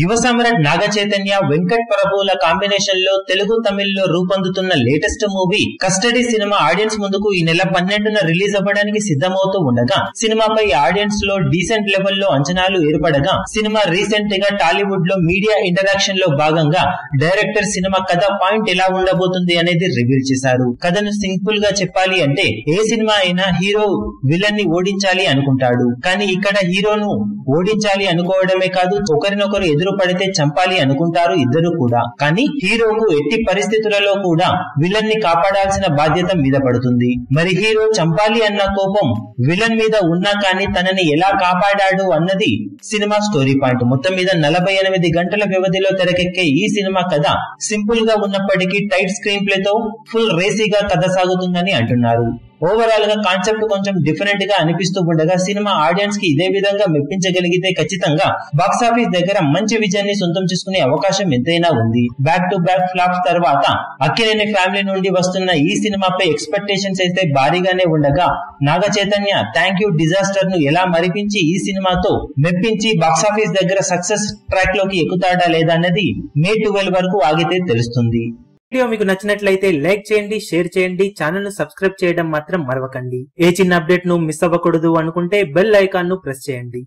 యువ సమ్రాట్ నాగ చైతన్య వెంకట్ ప్రభువుల కాంబినేషన్లో తెలుగు తమిళ్ళో రూపొందుతున్న latest movie Custody cinema audience ముందుకు ఈ నెల పన్నెండున రిలీజ్ అవ్వడానికి సిద్ధమవుతూ ఉండగా సినిమాపై ఆడియన్స్లో డీసెంట్ లెవెల్లో అంచనాలు ఏర్పడగా సినిమా రీసెంట్గా టాలీవుడ్లో మీడియా ఇంటరాక్షన్లో భాగంగా డైరెక్టర్ సినిమా కథ పాయింట్ ఎలా ఉండబోతుంది అనేది రివీల్ చేశారు. కథను సింపుల్గా చెప్పాలి అంటే ఏ సినిమా అయినా హీరో విలన్ని ఓడించాలి అనుకుంటాడు. కానీ ఇక్కడ హీరోను ఓడించాలి అనుకోవడమే కాదు ఒకరినొకరు ఎదురు పడితే చంపాలి అనుకుంటారు ఇద్దరు కూడా. కానీ హీరోకు ఎట్టి పరిస్థితులలో కూడా విలన్ని కాపాడాల్సిన బాధ్యత మీద పడుతుంది. మరి హీరో చంపాలి అన్న కోపం విలన్ మీద ఉన్నా కానీ తనని ఎలా కాపాడాడు అన్నది సినిమా స్టోరీ పాయింట్. మొత్తం మీద నలభై ఎనిమిది గంటల వ్యవధిలో తెరకెక్కే ఈ సినిమా కథ సింపుల్గా ఉన్నప్పటికీ టైట్ స్క్రీన్ ప్లే తో ఫుల్ రేసీగా కథ సాగుతుందని అంటున్నారు. ఓవరాల్గా కాన్సెప్ట్ కొంచెం డిఫరెంట్గా అనిపిస్తూ ఉండగా సినిమా ఆడియన్స్కి ఇదే విధంగా మెప్పించగలిగితే ఖచ్చితంగా బాక్సాఫీస్ దగ్గర మంచి విజయాన్ని సొంతం చేసుకునే అవకాశం ఎంతైనా ఉంది. బ్యాక్ టు బ్యాక్ ఫ్లాప్స్ తర్వాత అక్కినేని ఫ్యామిలీ నుండి వస్తున్న ఈ సినిమాపై ఎక్స్పెక్టేషన్స్ అయితే భారీగానే ఉండగా నాగ చైతన్య థ్యాంక్ యూ డిజాస్టర్ను ఎలా మరిపించి ఈ సినిమాతో మెప్పించి బాక్సాఫీస్ దగ్గర సక్సెస్ ట్రాక్లోకి ఎక్కుతాడా లేదా అన్నది మే ట్వెల్వ్ వరకు ఆగితే తెలుస్తుంది. వీడియో మీకు నచ్చినట్లయితే లైక్ చేయండి షేర్ చేయండి ఛానల్ను సబ్స్క్రైబ్ చేయడం మాత్రం మరవకండి. ఏ చిన్న అప్డేట్ను మిస్ అవ్వకూడదు అనుకుంటే బెల్ ఐకాన్ను ప్రెస్ చేయండి.